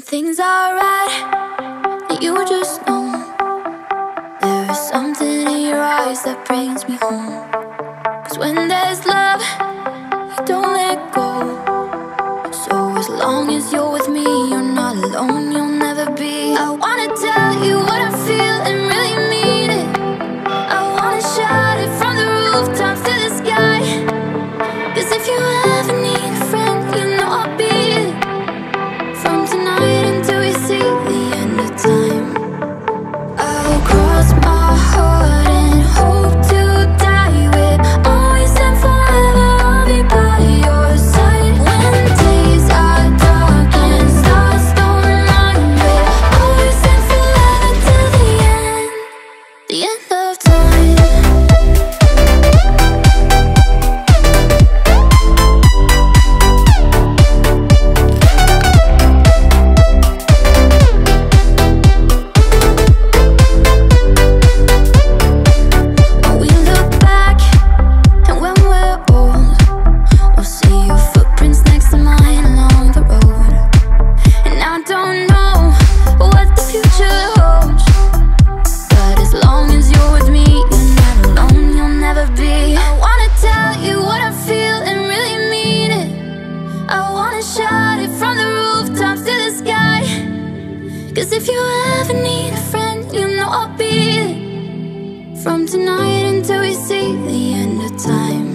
When things are right, you just know there is something in your eyes that brings me home. Cause when there's love, you don't let go. So as long as you're with me, you're not alone, you'll never be. I wanna tell you what I feel Cause if you ever need a friend, you know I'll be it. From tonight until we see the end of time.